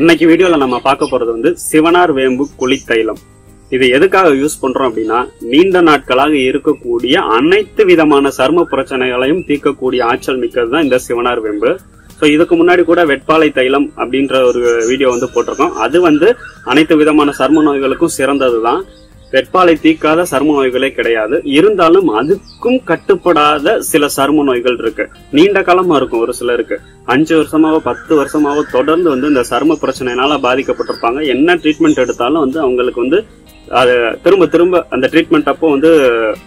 இன்னைக்கு வீடியோல நம்ம பார்க்க போறது வந்து சிவனார் வேம்பு குழி தைலம். இது எதுக்காக யூஸ் பண்றோம் அப்படின்னா நீண்ட நாட்களாக இருக்கக்கூடிய அனைத்து விதமான சர்ம பிரச்சனைகளையும் தீர்க்கக்கூடிய ஆற்றல் மிக்கது தான் இந்த சிவனார் வேம்பு. ஸோ இதுக்கு முன்னாடி கூட வெட்பாலை தைலம் அப்படின்ற ஒரு வீடியோ வந்து போட்டிருக்கோம். அது வந்து அனைத்து விதமான சர்ம நோய்களுக்கும் சிறந்தது தான் வெட்பாலை தீக்காத சரும நோய்களே கிடையாது. இருந்தாலும் அதுக்கும் கட்டுப்படாத சில சரும நோய்கள் இருக்கு. நீண்ட காலமா இருக்கும் ஒரு சிலருக்கு. அஞ்சு வருஷமாவோ பத்து வருஷமாவோ தொடர்ந்து வந்து இந்த சரும பிரச்சனைனால பாதிக்கப்பட்டிருப்பாங்க. என்ன ட்ரீட்மெண்ட் எடுத்தாலும் வந்து அவங்களுக்கு வந்து அது திரும்ப திரும்ப அந்த ட்ரீட்மெண்ட் அப்போ வந்து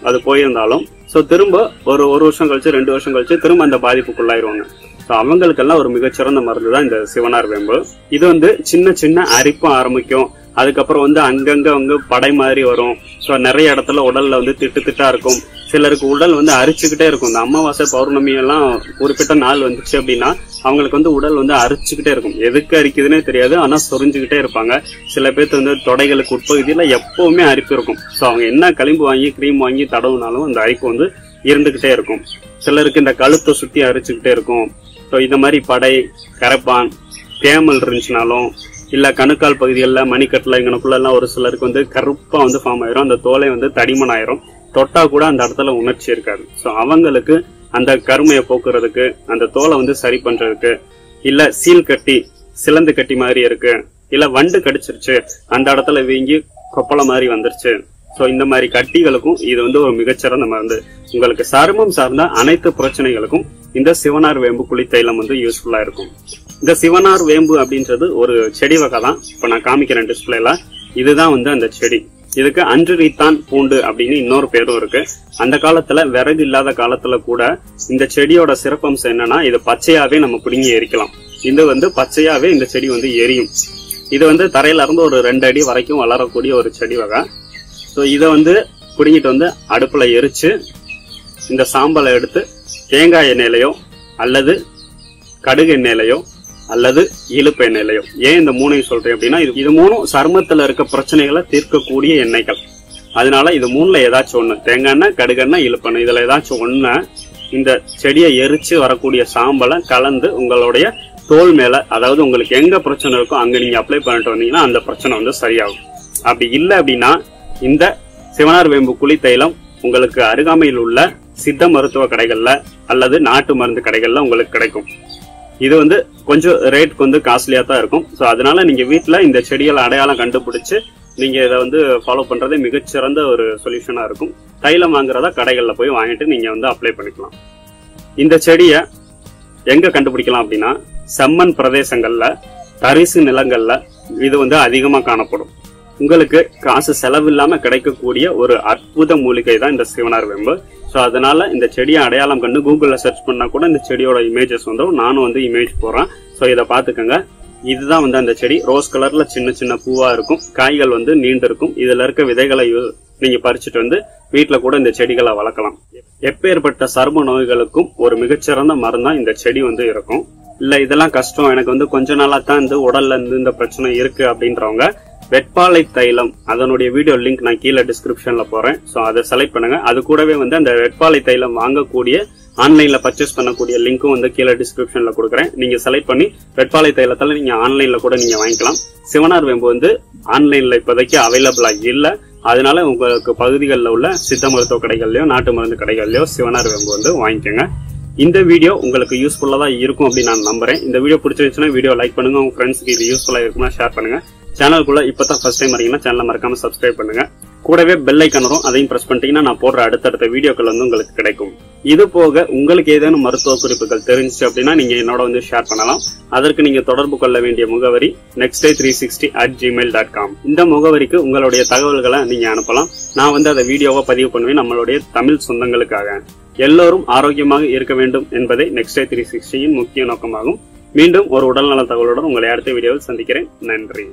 அது போயிருந்தாலும். ஸோ திரும்ப ஒரு ஒரு வருஷம் கழிச்சு ரெண்டு வருஷம் கழிச்சு திரும்ப அந்த பாதிப்புக்குள்ளாயிருவாங்க. அவங்களுக்கெல்லாம் ஒரு மிகச்சிறந்த மருந்து தான் இந்த சிவனார் வேம்பு. இது வந்து சின்ன சின்ன அரிப்பும் ஆரம்பிக்கும். அதுக்கப்புறம் வந்து அங்கங்க வந்து படை மாதிரி வரும். ஸோ நிறைய இடத்துல உடல்ல வந்து திட்டு திட்டா இருக்கும். சிலருக்கு உடல் வந்து அரிச்சுக்கிட்டே இருக்கும். இந்த அமாவாசை பௌர்ணமி எல்லாம் குறிப்பிட்ட நாள் வந்துச்சு அப்படின்னா அவங்களுக்கு வந்து உடல் வந்து அரிச்சுக்கிட்டே இருக்கும். எதுக்கு அரிக்குதுன்னே தெரியாது ஆனா சொரிஞ்சுக்கிட்டே இருப்பாங்க. சில பேர்த்து வந்து தொடைகளுக்கு உட்பகுதியில எப்பவுமே அரிப்பு இருக்கும். ஸோ அவங்க என்ன களிம்பு வாங்கி க்ரீம் வாங்கி தடவுனாலும் அந்த அரிப்பு வந்து இருந்துகிட்டே இருக்கும். சிலருக்கு இந்த கழுத்தை சுத்தி அரிச்சுக்கிட்டே இருக்கும். ஸோ இந்த மாதிரி படை கரப்பான் தேமல் இருந்துச்சுனாலும் இல்லை கணுக்கால் பகுதிகளில் மணிக்கட்டில் இங்கனக்குள்ளெல்லாம் ஒரு சிலருக்கு வந்து கருப்பாக வந்து ஃபார்ம் ஆயிரும். அந்த தோலை வந்து தடிமன் ஆயிரும். தொட்டா கூட அந்த இடத்துல உணர்ச்சி இருக்காது. ஸோ அவங்களுக்கு அந்த கருமையை போக்குறதுக்கு அந்த தோலை வந்து சரி பண்ணுறதுக்கு இல்லை சீல் கட்டி சிலந்து கட்டி மாதிரி இருக்கு இல்லை வண்டு கடிச்சிருச்சு அந்த இடத்துல வீங்கி கொப்பளை மாதிரி வந்துருச்சு. ஸோ இந்த மாதிரி கட்டிகளுக்கும் இது வந்து ஒரு மிகச்சிறந்த மருந்து உங்களுக்கு சருமம் சார்ந்த அனைத்து பிரச்சனைகளுக்கும் இந்த சிவனார் வேம்பு குளித்தைலம் வந்து யூஸ்ஃபுல்லா இருக்கும். இந்த சிவனார் வேம்பு அப்படின்றது ஒரு செடி வகை தான் இப்ப நான் காமிக்கிறேன் டிஸ்பிளேல இதுதான் வந்து அந்த செடி. இதுக்கு அன்று ரீத்தான் பூண்டு அப்படின்னு இன்னொரு பேரும் இருக்கு. அந்த காலத்துல விறகு இல்லாத காலத்துல கூட இந்த செடியோட சிறப்பம்சம் என்னன்னா இது பச்சையாவே நம்ம பிடுங்கி எரிக்கலாம். இது வந்து பச்சையாவே இந்த செடி வந்து எரியும். இது வந்து தரையில இருந்து ஒரு ரெண்டு அடி வரைக்கும் வளரக்கூடிய ஒரு செடி வகை. ஸோ இதை வந்து பிடுங்கிட்டு வந்து அடுப்பில் எரிச்சு இந்த சாம்பலை எடுத்து தேங்காய் எண்ணெயிலையோ அல்லது கடுகு எண்ணெயிலையோ அல்லது இழுப்பு எண்ணெயிலையோ ஏன் இந்த மூணையும் சொல்றேன் அப்படின்னா இது இது மூணும் சர்மத்தில் இருக்க பிரச்சனைகளை தீர்க்கக்கூடிய எண்ணெய்கள். அதனால இது மூணுல ஏதாச்சும் ஒன்று தேங்காய் எண்ணெய் கடுகெண்ணெய் இழுப்பெண்ணெய் இதில் ஏதாச்சும் ஒன்று இந்த செடியை எரிச்சு வரக்கூடிய சாம்பலை கலந்து உங்களுடைய தோல் மேல அதாவது உங்களுக்கு எங்க பிரச்சனை இருக்கோ அங்க நீங்க அப்ளை பண்ணிட்டு வந்தீங்கன்னா அந்த பிரச்சனை வந்து சரியாகும். அப்படி இல்லை அப்படின்னா இந்த சிவனார் வேம்பு குழி தைலம் உங்களுக்கு அருகாமையில் உள்ள சித்த மருத்துவ கடைகள்ல அல்லது நாட்டு மருந்து கடைகள்ல உங்களுக்கு கிடைக்கும். இது வந்து கொஞ்சம் ரேட் வந்து காஸ்ட்லியாக தான் இருக்கும். ஸோ அதனால நீங்கள் வீட்டில் இந்த செடிகளை அடையாளம் கண்டுபிடிச்சு நீங்கள் இதை வந்து ஃபாலோ பண்றதே மிகச்சிறந்த ஒரு சொல்யூஷனாக இருக்கும். தைலம் வாங்குறதா கடைகளில் போய் வாங்கிட்டு நீங்கள் வந்து அப்ளை பண்ணிக்கலாம். இந்த செடியை எங்கே கண்டுபிடிக்கலாம் அப்படின்னா செம்மண் பிரதேசங்களில் தரிசு நிலங்களில் இது வந்து அதிகமாக காணப்படும். உங்களுக்கு காசு செலவில்லாம கிடைக்கக்கூடிய ஒரு அற்புத மூலிகை தான் இந்த சிவனார் வேம்பு. ஸோ அதனால இந்த செடியை அடையாளம் கண்டு கூகுளில் சர்ச் பண்ணா கூட இந்த செடியோட இமேஜஸ் வந்துடும் நானும் வந்து இமேஜ் போடுறேன். ஸோ இதை பார்த்துக்கோங்க. இதுதான் வந்து அந்த செடி. ரோஸ் கலர்ல சின்ன சின்ன பூவா இருக்கும். காய்கள் வந்து நீண்டு இருக்கும். இதுல இருக்க விதைகளை நீங்க பறிச்சுட்டு வந்து வீட்டுல கூட இந்த செடிகளை வளர்க்கலாம். எப்பேற்பட்ட சர்ம நோய்களுக்கும் ஒரு மிகச்சிறந்த மருந்தா இந்த செடி வந்து இருக்கும். இல்ல இதெல்லாம் கஷ்டம். எனக்கு வந்து கொஞ்ச நாளா தான் இந்த உடல்ல இருந்து இந்த பிரச்சனை இருக்கு அப்படின்றவங்க வெட்பாலை தைலம். அதனுடைய வீடியோ லிங்க் நான் கீழே டிஸ்கிரிப்ஷன்ல போறேன். ஸோ அதை செலக்ட் பண்ணுங்க. அது கூடவே வந்து அந்த வெட்பாலை தைலம் வாங்கக்கூடிய ஆன்லைன்ல பர்ச்சேஸ் பண்ணக்கூடிய லிங்க்கும் வந்து கீழே டிஸ்கிரிப்ஷன்ல கொடுக்குறேன். நீங்க செலக்ட் பண்ணி வெட்பாலை தைலத்தால நீங்க ஆன்லைன்ல கூட நீங்க வாங்கிக்கலாம். சிவனார் வேம்பு வந்து ஆன்லைன்ல இப்போதைக்கு அவைலபிளா இல்லை. அதனால உங்களுக்கு பகுதிகளில் உள்ள சித்த மருத்துவ கடைகள்லயோ நாட்டு மருந்து கடைகள்லயோ சிவனார் வேம்பு வந்து வாங்கிக்கோங்க. இந்த வீடியோ உங்களுக்கு யூஸ்ஃபுல்லாக தான் இருக்கும் அப்படின்னு நான் நம்புறேன். இந்த வீடியோ பிடிச்சிருந்துச்சுன்னா வீடியோ லைக் பண்ணுங்க. உங்க ஃப்ரெண்ட்ஸ்க்கு இது யூஸ்ஃபுல்லாக இருக்குன்னா ஷேர் பண்ணுங்க. சேனலுக்குள்ள இப்பதான் ஃபர்ஸ்ட் டைம் வரீங்கன்னா சேனலை மறக்காம சப்ஸ்கிரைப் பண்ணுங்க. கூடவே பெல் ஐக்கன் வரும் அதையும் பிரஸ் பண்ணிட்டீங்கன்னா நான் போடுற அடுத்தடுத்த வீடியோக்கள் வந்து உங்களுக்கு கிடைக்கும். இது போக உங்களுக்கு ஏதேனும் மருத்துவ குறிப்புகள் தெரிஞ்சிச்சு அப்படின்னா நீங்க என்னோட வந்து ஷேர் பண்ணலாம். அதற்கு நீங்க தொடர்பு கொள்ள வேண்டிய முகவரி next day three sixty at Gmail dot com இந்த முகவரிக்கு உங்களுடைய தகவல்களை நீங்க அனுப்பலாம். நான் வந்து அதை வீடியோவா பதிவு பண்ணுவேன் நம்மளுடைய தமிழ் சொந்தங்களுக்காக. எல்லோரும் ஆரோக்கியமாக இருக்க வேண்டும் என்பதே நெக்ஸ்ட் டே த்ரீ சிக்ஸ்டியின் முக்கிய நோக்கமாகும். மீண்டும் ஒரு உடல்நல தகவலுடன் உங்களை அடுத்த வீடியோவில் சந்திக்கிறேன். நன்றி.